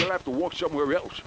We'll have to walk somewhere else.